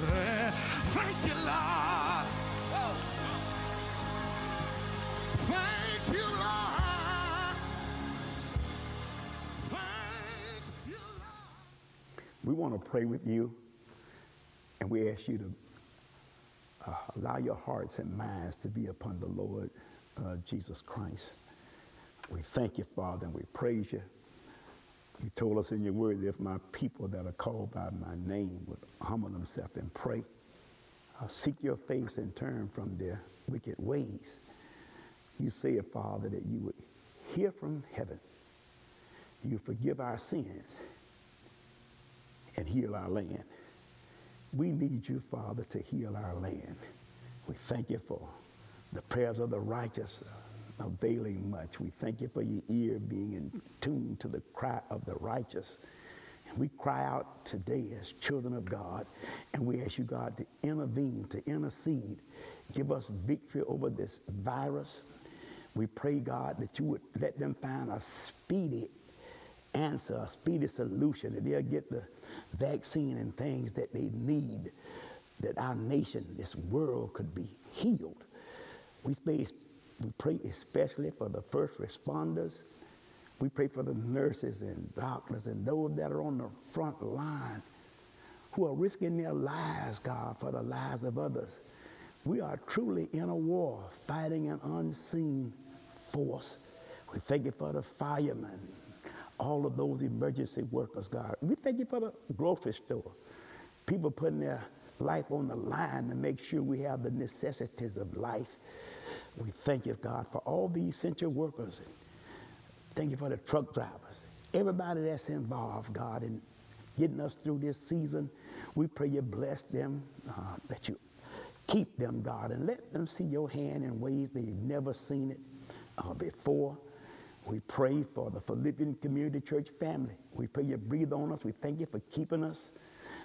Thank you, Lord. Thank you, Lord. Thank you, Lord. We want to pray with you, and we ask you to uh, allow your hearts and minds to be upon the Lord uh, Jesus Christ. We thank you, Father, and we praise you. You told us in your word that if my people that are called by my name would humble themselves and pray, uh, seek your face and turn from their wicked ways. You said, Father, that you would hear from heaven. You forgive our sins and heal our land. We need you, Father, to heal our land. We thank you for the prayers of the righteous uh, availing much. We thank you for your ear being in tune to the cry of the righteous. And we cry out today as children of God, and we ask you, God, to intervene, to intercede, give us victory over this virus. We pray, God, that you would let them find a speedy answer, a speedy solution, that they'll get the vaccine and things that they need, that our nation, this world could be healed. We, pray, we pray especially for the first responders. We pray for the nurses and doctors and those that are on the front line who are risking their lives, God, for the lives of others. We are truly in a war, fighting an unseen force. We thank you for the firemen, all of those emergency workers, God. We thank you for the grocery store. People putting their life on the line to make sure we have the necessities of life. We thank you, God, for all the essential workers. Thank you for the truck drivers. Everybody that's involved, God, in getting us through this season. We pray you bless them, uh, that you keep them, God, and let them see your hand in ways they've never seen it uh, before. We pray for the Philippian Community Church family. We pray you breathe on us. We thank you for keeping us.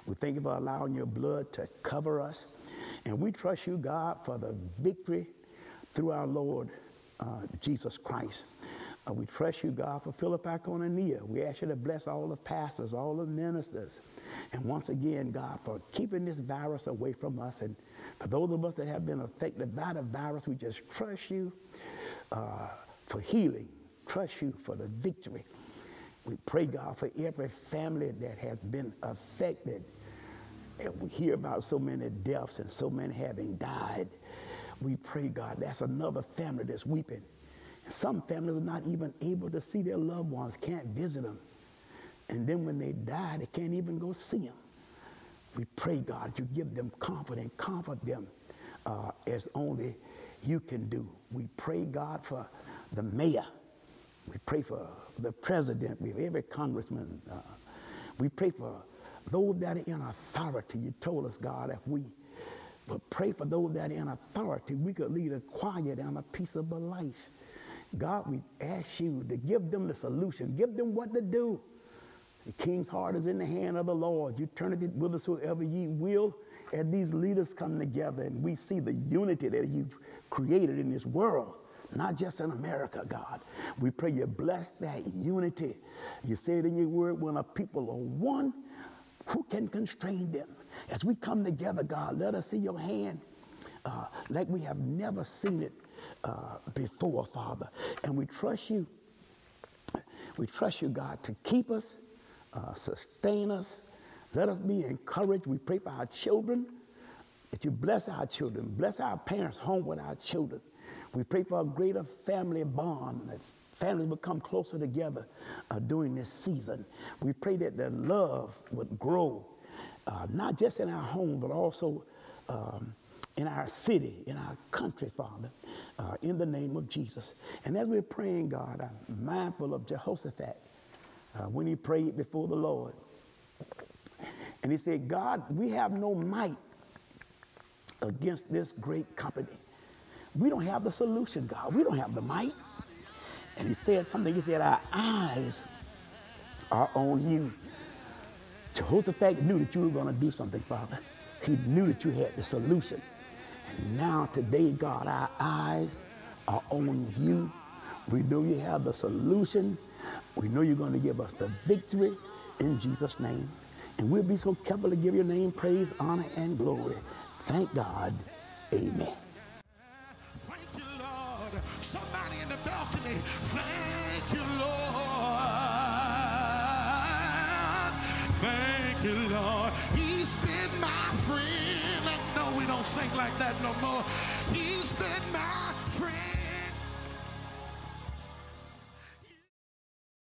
We thank you for allowing your blood to cover us. And we trust you, God, for the victory through our Lord uh, Jesus Christ. Uh, we trust you, God, for Philippi Koinonia. We ask you to bless all the pastors, all the ministers. And once again, God, for keeping this virus away from us. And for those of us that have been affected by the virus, we just trust you uh, for healing, trust you for the victory. We pray, God, for every family that has been affected. And we hear about so many deaths and so many having died. We pray, God, that's another family that's weeping. Some families are not even able to see their loved ones, can't visit them. And then when they die, they can't even go see them. We pray, God, you give them comfort and comfort them uh, as only you can do. We pray, God, for the mayor. We pray for the president. We have every congressman. Uh, we pray for those that are in authority. You told us, God, if we would pray for those that are in authority, we could lead a quiet and a peaceable life. God, we ask you to give them the solution, give them what to do. The king's heart is in the hand of the Lord. You turn it whithersoever ye will. And these leaders come together and we see the unity that you've created in this world, not just in America, God. We pray you bless that unity. You said in your word, when a people are one, who can constrain them? As we come together, God, let us see your hand uh, like we have never seen it uh, before, Father. And we trust you. We trust you, God, to keep us, uh, sustain us. Let us be encouraged. We pray for our children, that you bless our children, bless our parents home with our children. We pray for a greater family bond, that families would come closer together uh, during this season. We pray that the love would grow, uh, not just in our home, but also um, in our city, in our country, Father, uh, in the name of Jesus. And as we're praying, God, I'm mindful of Jehoshaphat uh, when he prayed before the Lord. And he said, God, we have no might against this great company. We don't have the solution, God. We don't have the might. And he said something. He said, Our eyes are on you. Jehoshaphat knew that you were going to do something, Father. He knew that you had the solution. And now, today, God, our eyes are on you. We know you have the solution. We know you're going to give us the victory in Jesus' name. And we'll be so careful to give your name praise, honor, and glory. Thank God. Amen. Thank you, Lord. Somebody in the balcony. Lord. He's been my friend. No, we don't sing like that no more. He's been my friend.